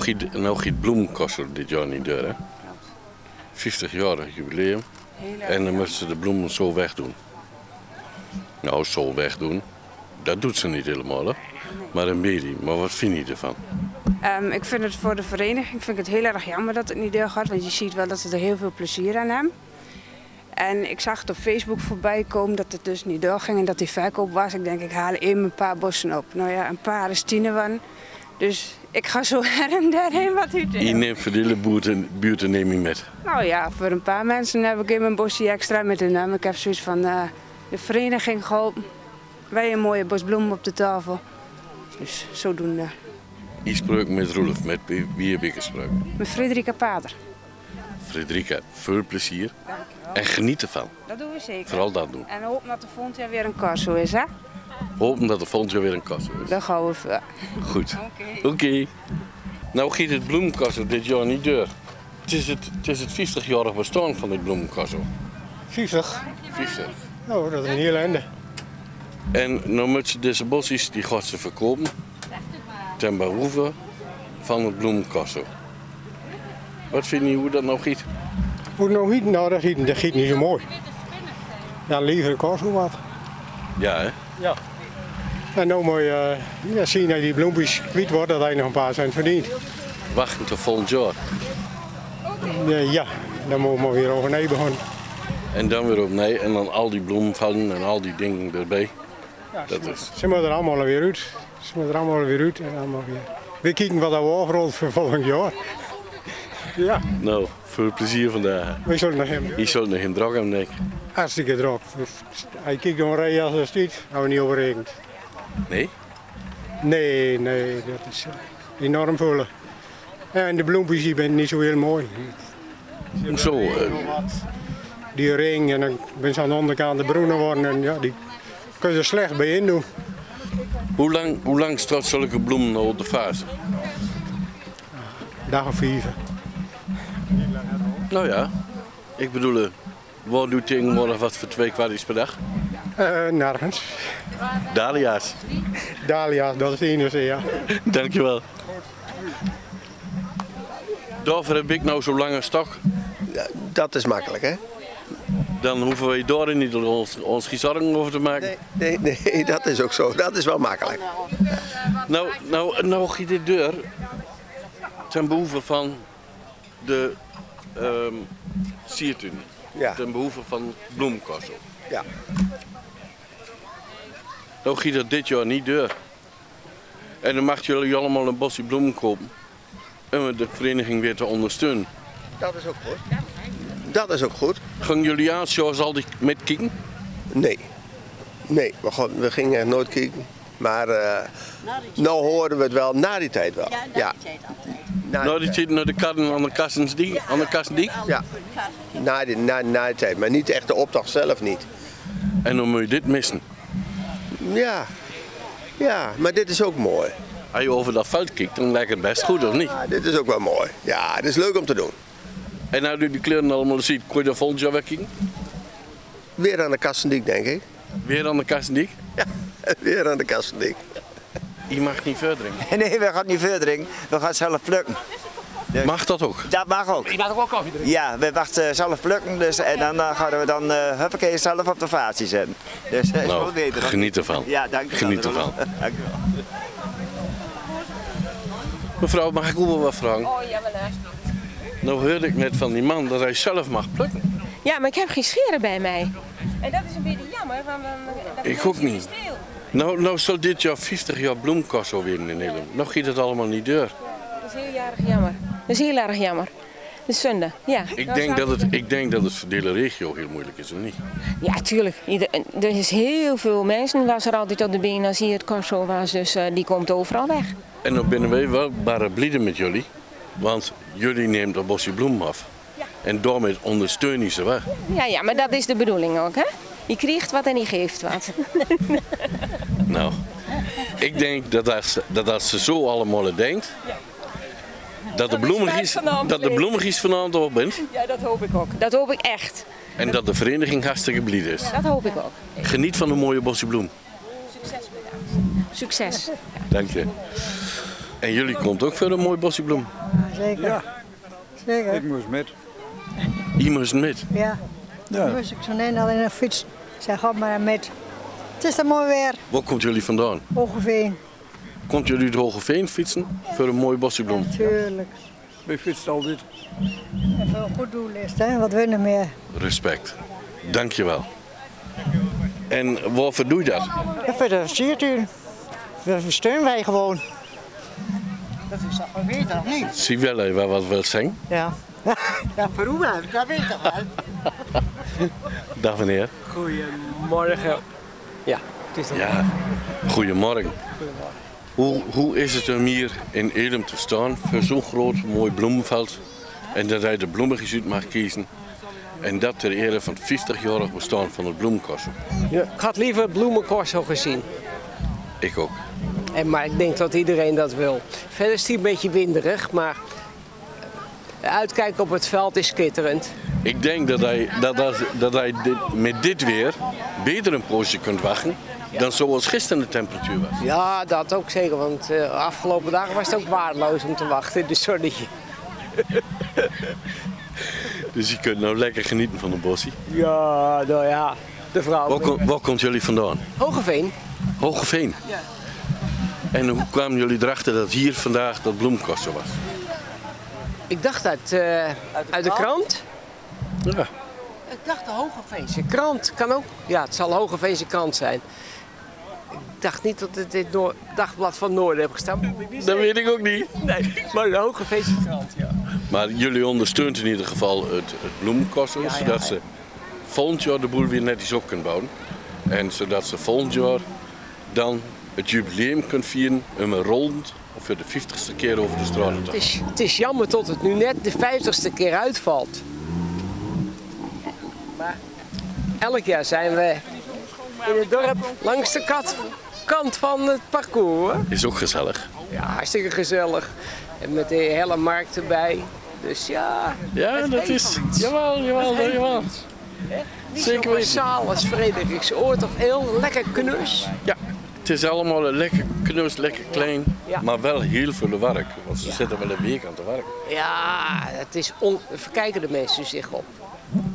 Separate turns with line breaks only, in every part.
Nou giet, nou giet bloemenkoster dit jaar niet deur, hè? 50-jarig jubileum. En dan moeten ze de bloemen zo wegdoen. Nou, zo wegdoen. Dat doet ze niet helemaal, hè? Maar een beetje. Maar wat vind je ervan?
Ehm, ik vind het voor de vereniging vind ik het heel erg jammer dat het niet doorgaat. Want je ziet wel dat ze er heel veel plezier aan hebben. En ik zag het op Facebook voorbij komen dat het dus niet doorging en dat die verkoop was. Ik denk, ik haal even een paar bossen op. Nou ja, een paar is tienen Dus ik ga zo her en daarheen wat u
Je neemt voor de hele buurten, buurten neem je met.
Nou ja, voor een paar mensen heb ik even een bosje extra met hun naam. Ik heb zoiets van eh, de vereniging geholpen. Wij een mooie bos bloemen op de tafel. Dus zodoende.
Je sprak met Roelof, met wie heb ik gesproken?
Met Frederika Pater.
Frederika, veel plezier. En geniet ervan.
Dat doen we zeker.
Vooral dat doen.
En hopen dat de volgend jaar weer een corso is, hè?
Hopen dat er volgend jaar weer een kast is.
Daar gaan we voor.
Goed. Oké. Nou giet het bloemenkassel dit jaar niet deur. Het is het, het, is het 50-jarig bestaan van dit bloemenkassel.
50?
50.
Nou, dat is een heel einde.
En nou moet ze deze bosjes, die gaat ze verkopen. Ten behoeve van het bloemenkassel. Wat vind je hoe dat nou giet?
Hoe het nou giet? Nou, dat giet, dat giet niet zo mooi. Ja, liever korso wat.
Ja, hè?
Ja. En nou moet je uh, ja, zien dat die bloempjes kwijt worden, dat hij nog een paar cent verdient.
Wachten tot volgend jaar.
Uh, ja, dan moeten we weer over nee beginnen.
En dan weer op nee en dan al die bloemen vallen en al die dingen erbij.
Ja, dat ze, is. ze moeten er allemaal weer uit. Ze moeten er allemaal weer uit en allemaal weer. We kijken wat we overal voor volgend jaar. ja.
Nou, veel plezier vandaag.
We zullen nog hem.
Je zult nog hem druk hebben, denk ik.
Hartstikke druk. Hij kijkt nog een rij als het stiet, gaan we niet overrekend.
Nee?
Nee, nee, dat is uh, enorm vullen. En de bloempjes die zijn niet zo heel mooi.
Zo. Uh...
Die ring en dan ben ze aan de onderkant de broenen worden en ja, die kun je er slecht bij in doen.
Hoe lang, hoe lang staat zulke bloemen op de fase?
Dag of vier.
Nou ja, ik bedoel, wat doet tegenwoordig wat voor twee kwartjes per dag?
Uh, nergens.
Dalia's.
Dalia's, dat is de enige, ja.
Dankjewel. Daarvoor heb ik nou zo'n lange stok.
Ja, dat is makkelijk, hè?
Dan hoeven we daar niet ons, ons zorgen over te maken.
Nee, nee, nee, dat is ook zo. Dat is wel makkelijk.
Nou, nou, nou giet dit deur ten behoeve van de um, siertuin.
Ja.
Ten behoeve van bloemkassel.
Ja.
Nou giet dat dit jaar niet deur. En dan mag jullie allemaal een bosje bloemen kopen. Om de vereniging weer te ondersteunen.
Dat is ook goed. Dat is ook goed.
Gaan jullie aan zoals al die met kijken?
Nee. Nee, we, gaan, we gingen nooit kijken. Maar uh, nou horen we het wel na die tijd wel.
Ja, na die tijd altijd.
Na die, tijd naar de katten aan de Kassensdiek? Aan de Kassensdiek?
Ja, na die, na, na tijd. Maar niet echt de opdracht zelf niet.
En dan moet je dit missen?
Ja, ja maar dit is ook mooi.
Als je over dat veld kijkt, dan lijkt het best goed, of niet?
Ja, dit is ook wel mooi. Ja, het is leuk om te doen.
En nou je die kleuren allemaal ziet, kun je dat volgend jaar wegkijken?
Weer aan de Kassendiek, denk ik.
Weer aan de Kassendiek?
Ja, weer aan de Kassendiek.
Je mag niet verder
Nee, we gaan niet verder We gaan zelf plukken.
Dus mag dat ook?
Dat mag ook.
Je mag ook wel koffie drinken?
Ja, we wachten zelf plukken dus, en dan uh, gaan we dan uh, huppakee zelf op de vaatje zetten. Dus uh,
nou,
is wel beter.
Geniet ervan.
Ja, dank je
Geniet ervan.
dank je wel.
Mevrouw, mag ik ook wel wat vragen?
Oh, ja, wel hè.
Nou hoorde ik net van die man dat hij zelf mag plukken.
Ja, maar ik heb geen scheren bij mij. En dat is een beetje jammer. Van, dat
ik ook niet.
Stil.
Nou, nou zal dit jaar 50 jaar bloemkast weer in Nederland. Nog giet het allemaal niet deur.
Dat is heel erg jammer. Dat is heel erg jammer. Dat is zonde, ja.
Ik denk, dat het, ik denk dat het voor de hele regio heel moeilijk is, of niet?
Ja, tuurlijk. Er is heel veel mensen was er altijd op de been als hier het corso was. Dus uh, die komt overal weg.
En dan binnen wij wel bare blieden met jullie. Want jullie neemt een bosje bloemen af.
Ja.
En daarmee ondersteun je ze weg.
Ja, ja, maar dat is de bedoeling ook, hè? Je krijgt wat en je geeft wat.
nou, ik denk dat als, dat als ze zo allemaal denkt, dat de bloemengies, dat de bloemengies vanavond op bent.
Ja, dat hoop ik ook. Dat hoop ik echt.
En dat de vereniging hartstikke blij is.
Dat hoop ik ook.
Geniet van een mooie bosje bloem.
Succes bedankt. Succes.
Dank je. En jullie komt ook voor een mooi bosje bloem.
Zeker.
Ja.
Zeker.
Ik moest met.
Iemand met.
Ja.
Ja.
Dan moest ik zo net alleen een fiets. Zeg, op maar met. Het is dan mooi weer.
Waar komt jullie vandaan?
Hogeveen.
Komt jullie uit Hogeveen fietsen voor een mooi bosje bloem?
Natuurlijk.
Ik fietst altijd.
Even een goed doel is, hè. Wat winnen meer.
Respect. Dankjewel. En waarvoor doe je dat?
Ja, voor de. We steunen wij gewoon. Dat is toch wel beter, of niet?
Zie wel even wat wil zeggen.
Ja. ja, voor hoe wel? Dat weet ik toch wel.
Dag meneer.
Goedemorgen. Ja, het is
Ja, goedemorgen. Hoe, hoe is het om hier in Edem te staan voor zo'n groot mooi bloemenveld en dat hij de bloemetjes uit mag kiezen en dat ter ere van het 50-jarig bestaan van het bloemenkorso?
Ja, ik had liever het bloemencorso gezien.
Ik ook.
En, maar ik denk dat iedereen dat wil. Verder is het hier een beetje winderig, maar uitkijken op het veld is skitterend.
Ik denk dat hij, dat, dat, dat hij dit, met dit weer beter een poosje kunt wachten dan zoals gisteren de temperatuur was.
Ja, dat ook zeker, want de afgelopen dagen was het ook waardeloos om te wachten in de zonnetje.
Dus je kunt nou lekker genieten van een bosje.
Ja, nou ja, de vrouw.
Waar, kom- waar komt jullie vandaan?
Hogeveen.
Hogeveen.
Ja.
En hoe kwamen jullie erachter dat hier vandaag dat bloemkorso was?
Ik dacht uit, eh, uit de krant.
Ja.
Ik dacht de Hogeveense krant. Kan ook. Ja, het zal de Hogeveense krant zijn. Ik dacht niet dat het in het Noor- dagblad van Noorden heb gestaan.
Dat weet ik ook niet.
Nee, maar de Hogeveense krant, ja.
Maar jullie ondersteunen in ieder geval het, het
Ja, ja,
zodat
ja.
ze volgend jaar de boel weer netjes op kunnen bouwen. En zodat ze volgend jaar dan het jubileum kunnen vieren, om een rollend of voor de 50ste keer over de straat te
Het is, het is jammer tot het nu net de vijftigste keer uitvalt. Maar elk jaar zijn we in het dorp langs de kat, kant van het parcours. hoor.
Is ook gezellig.
Ja, hartstikke gezellig. En met de hele markt erbij. Dus ja,
Ja, dat is. Jawel, jawel, jawel.
iets. niet
Zeker
massaal als Frederikse Oort of heel lekker knus.
Ja, het is allemaal een lekker knus, lekker klein,
Ja.
maar wel heel veel werk. Want ze zitten wel een week aan te werken.
Ja, het is on... verkijken de mensen zich op.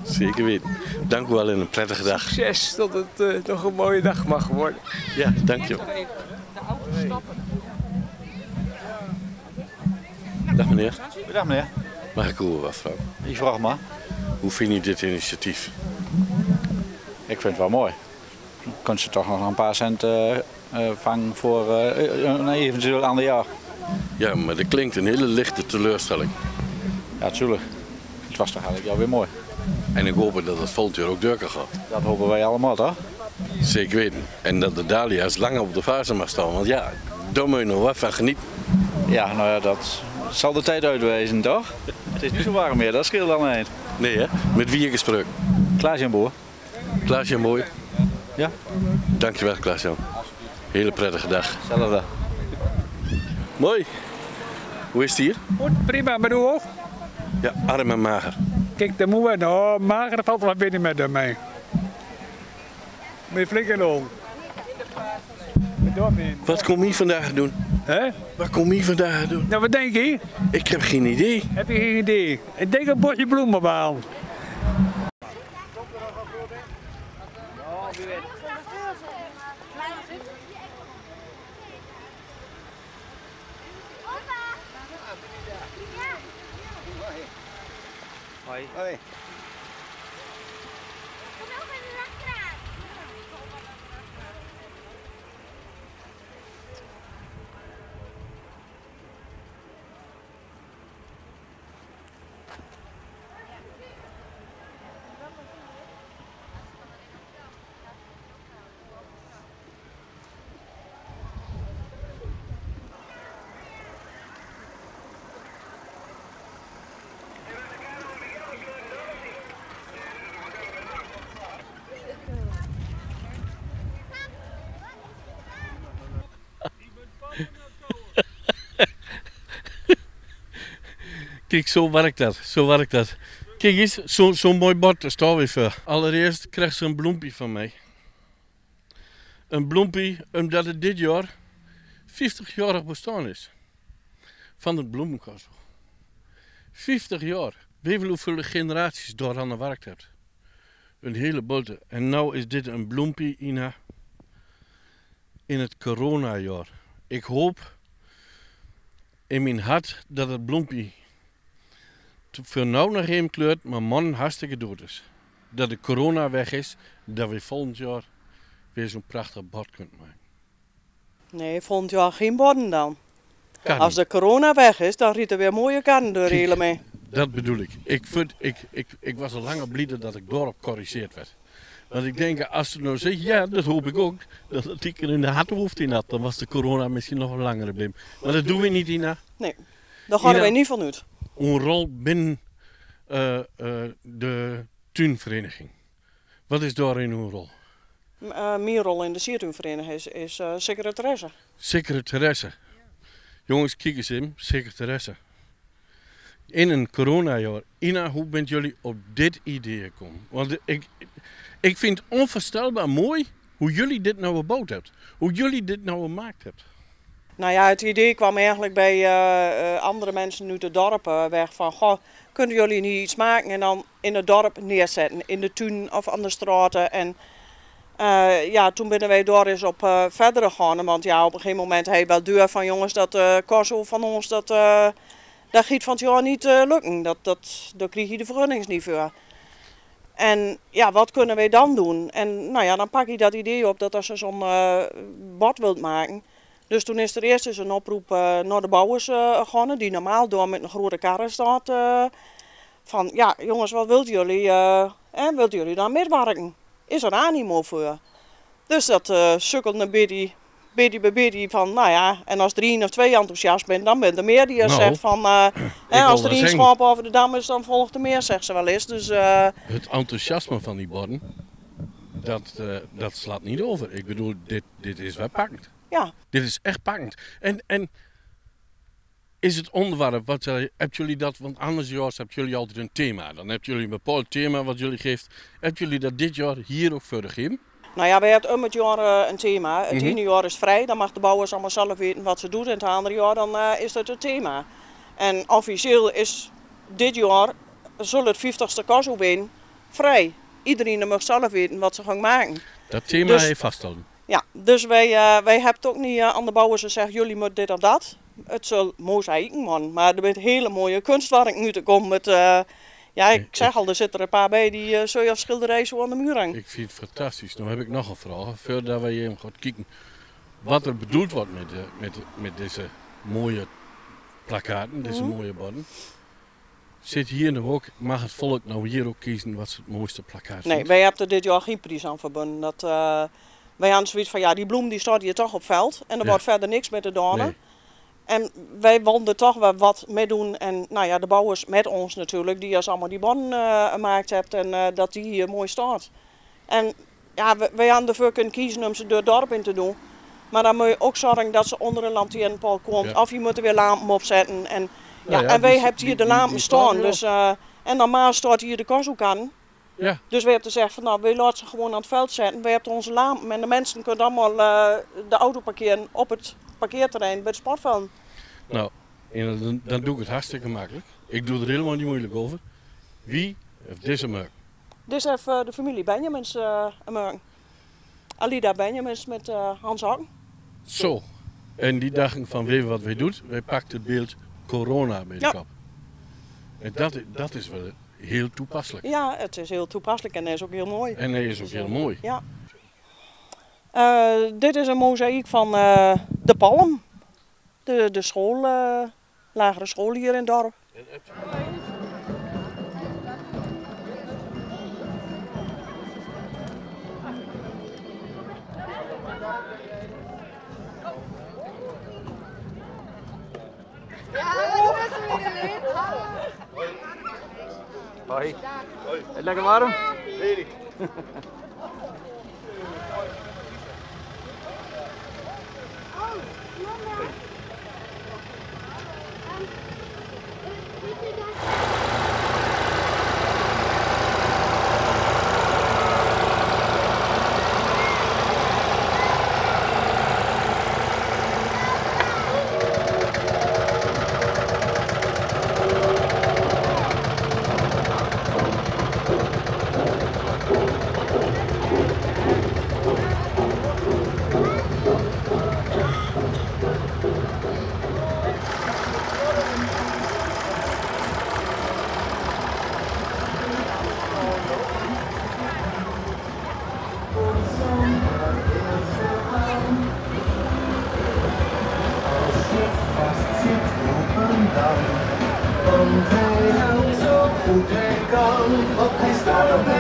Zeker weten. Dank u wel en een prettige dag.
Succes dat het eh, nog een mooie dag mag worden.
Ja, dank je. Dag meneer.
Bedankt meneer.
Mag ik u wat vragen?
Ik vraag maar.
Hoe vind je dit initiatief?
Ik vind het wel mooi. Kun ze toch nog een paar cent eh, eh, vangen voor eh, een eventueel ander jaar.
Ja, maar dat klinkt een hele lichte teleurstelling.
Ja, natuurlijk. Het was toch eigenlijk wel weer mooi.
En ik hoop dat het volgend jaar ook drukker gaat.
Dat hopen wij allemaal, toch?
Zeker weten. En dat de dahlia's langer op de fase mag staan. Want ja, daar moet je nog wat van genieten.
Ja, nou ja, dat zal de tijd uitwezen, toch? Het is niet zo warm meer, dat scheelt dan een.
Nee hè? Met wie je gesproken?
Klaas-Jan Boer.
Klaas-Jan mooi.
Ja,
Dankjewel Klaas-Jan. Hele prettige dag.
hetzelfde.
Mooi. Hoe is het hier?
Goed, prima, maar hoe ook?
Ja, arm en mager.
Kijk, de moe, nou, mager valt wel binnen met mij. Met flikker om.
Wat kom je vandaag doen?
Hè?
Wat kom je vandaag doen?
Nou, wat denk je?
Ik heb geen idee.
Heb je geen idee? Ik denk een bosje bloemen behalen.
Oi.
Oi.
Kijk, zo werkt dat. Zo werkt dat. Kijk eens, zo'n zo mooi bord, daar staan we voor. Allereerst krijgt ze een bloempje van mij. Een bloempje omdat het dit jaar 50-jarig bestaan is. van het bloemenkassel. 50 jaar. Weet je hoeveel generaties door aan de werkt hebt? Een hele bolte. En nou is dit een bloempie in, in het coronajaar. Ik hoop in mijn hart dat het bloempie voor nou nog geen kleurt, maar man hartstikke dood is. Dat de corona weg is, dat we volgend jaar weer zo'n prachtig bord kunnen maken.
Nee, volgend jaar geen borden dan.
Kan
Als de corona weg is, dan rieten weer mooie kannen door hele mee.
Dat bedoel ik. Ik, vind, ik, ik, ik was al langer blij dat ik daarop corrigeerd werd. Want ik denk, als ze nou zeggen, ja, dat hoop ik ook, dat het dikker in de harthoofd in had, dan was de corona misschien nog een langere blim. Maar dat doen we niet, Ina.
Nee, daar gaan
Ina,
wij niet van uit.
Een rol binnen eh, eh, de tuinvereniging. Wat is daarin uw rol?
Eh, mijn rol in de siertuinvereniging is, is secretaresse.
Secretaresse. Jongens, kijk eens in, secretaresse. In een coronajaar. Ina, hoe bent jullie op dit idee gekomen? Want ik, ik vind het onvoorstelbaar mooi hoe jullie dit nou gebouwd hebt. Hoe jullie dit nou gemaakt hebt.
Nou ja, het idee kwam eigenlijk bij eh, eh, andere mensen uit het dorp eh, weg van... Goh, kunnen jullie niet iets maken en dan in het dorp neerzetten? In de tuin of aan de straten. En eh, ja, toen ben wij door eens op eh, verder gegaan. Want ja, op een gegeven moment je wel deur van jongens, dat Corso van ons, dat, eh dat giet van het jaar niet lukken. Dat, dat, daar krijg je de vergunnings niet voor. En ja, wat kunnen wij dan doen? En nou ja, dan pak je dat idee op dat als je zo'n bord wilt maken. Dus toen is er eerst eens een oproep eh, naar de bouwers gegaan, die normaal door met een grote karren staat. eh, van ja, jongens, wat wilt jullie? eh hè, wilt jullie dan meewerken? Is er animo voor? Dus dat sukkelde een beetje, beetje bij beetje van, nou ja, en als één of twee enthousiast bent, dan bent er meer die
Nou,
zegt van, eh, als er één schap over de dam is, dan volgt er meer, zegt ze wel eens. Dus
Het enthousiasme van die borden, dat, dat slaat niet over. Ik bedoel, dit, dit is wel pakkend.
Ja,
Dit is echt pakkend. En, en is het onderwerp, wat, eh, hebben jullie dat, want anders jaar hebben jullie altijd een thema. Dan hebben jullie een bepaald thema wat jullie geeft. Hebben jullie dat dit jaar hier ook voor gegeven?
Nou ja, wij hebben om het jaar eh, een thema. Het
Mhm.
ene jaar is vrij, dan mag de bouwers allemaal zelf weten wat ze doen. En het andere jaar dan, eh, is het het thema. En officieel is dit jaar, zal het 50ste Casso zijn, vrij. Iedereen mag zelf weten wat ze gaan maken.
Dat thema
Dus-
heeft vasthouden.
Ja, dus wij, eh, wij hebben ook niet eh, aan de bouwers gezegd, jullie moeten dit of dat. Het zal mozaïeken man, maar er bent hele mooie kunstwerken nu te komen. Met, eh, ja, ik zeg al, er zitten er een paar bij die uh, zo je als schilderij zo aan de muur hangen.
Ik vind het fantastisch. Nu heb ik nog een vraag. Voordat we even gaan kijken wat er bedoeld wordt met, de, met, met deze mooie plakkaten, deze
Mhm.
mooie borden. Zit hier nou ook, mag het volk nou hier ook kiezen wat ze het mooiste plakkaat
Nee, wij hebben er dit jaar geen prijs aan verbonden. Dat, wij hadden zoiets van, ja, die bloem die staat hier toch op veld. En er
Ja.
wordt verder niks met de donen.
Nee.
En wij wilden toch wel wat mee doen. En nou ja, de bouwers met ons natuurlijk, die als allemaal die bon eh, gemaakt hebt. En eh, dat die hier mooi staat. En ja, wij hadden ervoor kunnen kiezen om ze door het dorp in te doen. Maar dan moet je ook zorgen dat ze onder een lantaarnpaal komt.
Ja.
Of je moet er weer lampen opzetten. En, ja,
Nou ja,
en wij
die-
hebben hier de lampen
staan
Dus, eh, en normaal staat hier de kassoekan.
Ja.
Dus we hebben gezegd van nou, we laten ze gewoon aan het veld zetten. We hebben onze lampen en de mensen kunnen allemaal eh, de auto parkeren op het parkeerterrein bij het sportveld.
Nou, en dan, dan doe ik het hartstikke makkelijk. Ik doe er helemaal niet moeilijk over. Wie heeft deze merk?
Dit is even eh, de familie Benjamins uh, Alida Benjamins met eh, Hans Hakken.
Zo. En die dachten van, weet wat wij doen? Wij pakken het beeld corona bij de
Ja.
kop. En dat, dat is wel heel toepasselijk.
Ja, het is heel toepasselijk en hij is ook heel mooi.
En hij is ook heel mooi.
Ja. Eh, dit is een mozaïek van eh, de Palm. De, de school, eh, lagere school hier in het dorp.
Hoy. ¿Es la acabaron? Sí.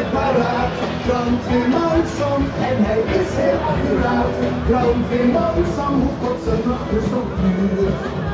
Lekker warm?
paraat. Brandweer Mousam en hij is heel accuraat. Brandweer Mousam moet tot zijn achterstop Thank